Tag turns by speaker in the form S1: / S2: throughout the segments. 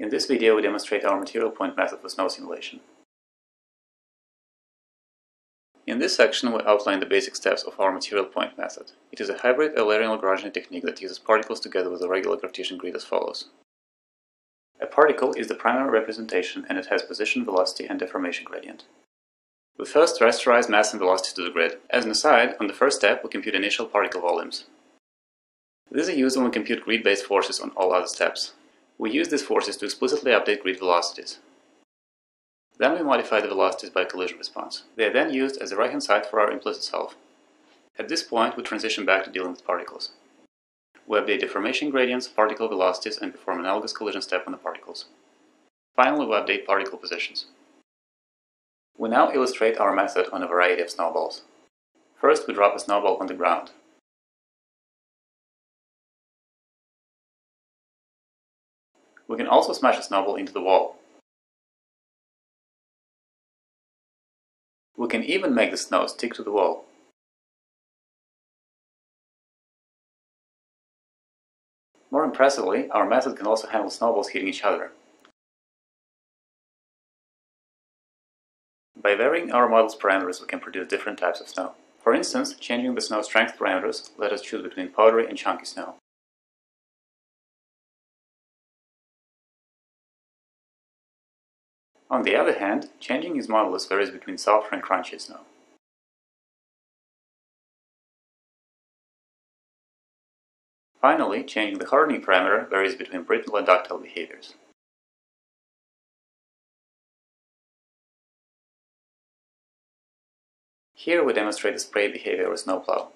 S1: In this video we demonstrate our material point method for snow simulation. In this section we outline the basic steps of our material point method. It is a hybrid Eulerian-Lagrangian technique that uses particles together with a regular Cartesian grid as follows. A particle is the primary representation and it has position, velocity and deformation gradient. We first rasterize mass and velocity to the grid. As an aside, on the first step we compute initial particle volumes. These are used when we compute grid-based forces on all other steps. We use these forces to explicitly update grid velocities. Then we modify the velocities by collision response. They are then used as the right-hand side for our implicit solve. At this point, we transition back to dealing with particles. We update deformation gradients, particle velocities, and perform analogous collision step on the particles. Finally, we update particle positions. We now illustrate our method on a variety of snowballs. First, we drop a snowball on the ground. We can also smash a snowball into the wall. We can even make the snow stick to the wall. More impressively, our method can also handle snowballs hitting each other. By varying our model's parameters, we can produce different types of snow. For instance, changing the snow strength parameters, let us choose between powdery and chunky snow. On the other hand, changing its modulus varies between softer and crunchy snow. Finally, changing the hardening parameter varies between brittle and ductile behaviors. Here we demonstrate the spray behavior a snowplow.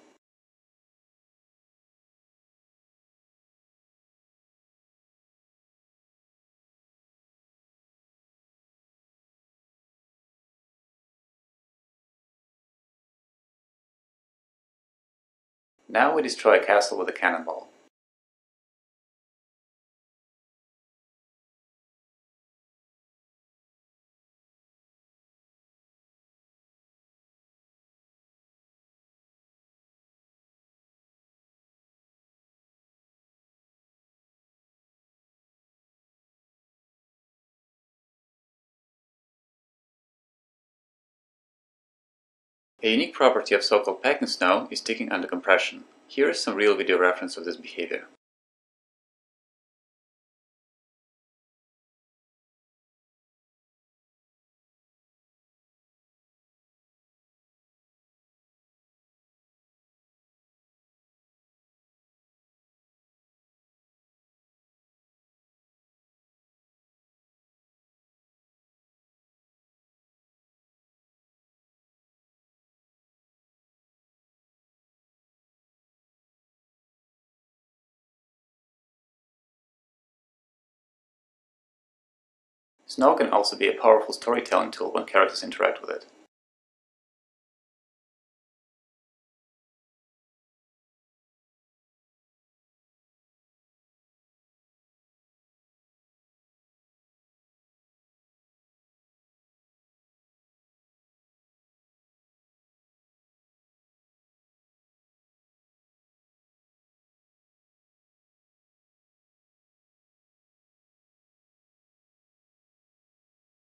S1: Now we destroy a castle with a cannonball. A unique property of so-called packing snow is sticking under compression. Here is some real video reference of this behavior. Snow can also be a powerful storytelling tool when characters interact with it.